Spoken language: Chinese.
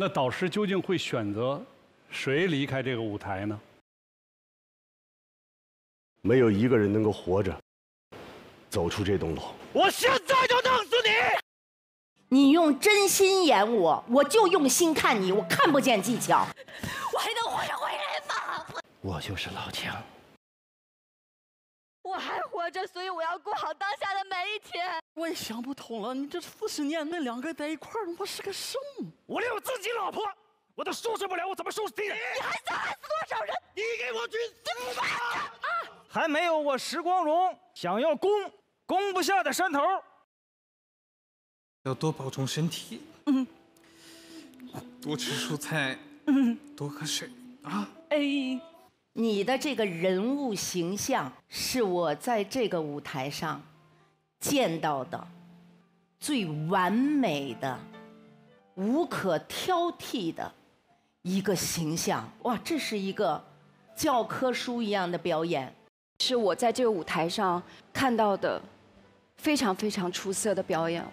那导师究竟会选择谁离开这个舞台呢？没有一个人能够活着走出这栋楼。我现在就弄死你！你用真心演我，我就用心看你，我看不见技巧。我还能活着回来吗？我就是老姜。我还活着，所以我要过好当下的每一天。我也想不通了，你这四十年那两个在一块儿，我是个什么？我连我自己老婆我都收拾不了，我怎么收拾敌人？你还想害死多少人？你给我去死吧！啊！还没有我石光荣想要攻攻不下的山头。要多保重身体，嗯，多吃蔬菜，嗯，多喝水啊。哎，你的这个人物形象是我在这个舞台上见到的最完美的、无可挑剔的一个形象。哇，这是一个教科书一样的表演，是我在这个舞台上看到的非常非常出色的表演。